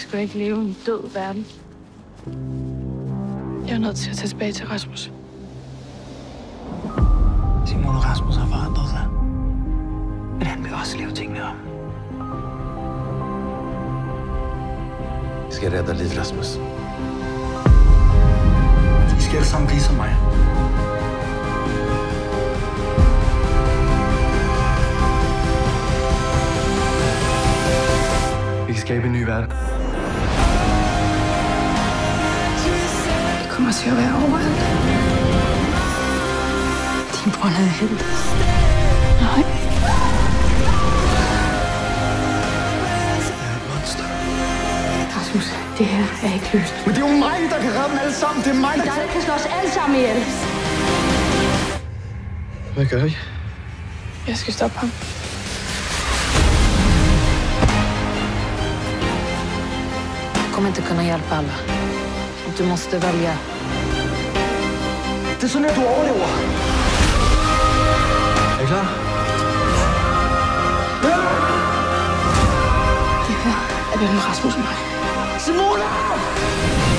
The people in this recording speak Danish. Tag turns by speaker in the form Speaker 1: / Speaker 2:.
Speaker 1: Jeg skal ikke leve i en død verden. Jeg er nødt til at tage tilbage til Rasmus.
Speaker 2: Simon og Rasmus har forandret sig. Men han vil også lave tingene om.
Speaker 3: Vi skal rädda liv, Rasmus.
Speaker 2: I skal alle sammen blive som mig. Vi kan skabe en ny verden.
Speaker 1: Kommer til at være overalt. Din bror havde held. Nej.
Speaker 2: Jeg er et monster.
Speaker 1: Rasmus, det her er ikke løst.
Speaker 2: Men det er jo mig, der kan redde dem alle sammen. Det er mig, der...
Speaker 1: Jeg kan slå os alle sammen ihjel.
Speaker 2: Hvad gør I?
Speaker 1: Jeg skal stoppe ham.
Speaker 4: Kommer inte kunna hjälpa alla. Du måste välja.
Speaker 2: Det är så när du överlever. Är du klar?
Speaker 1: Det här är Bjørn Rasmus og mig. Simona!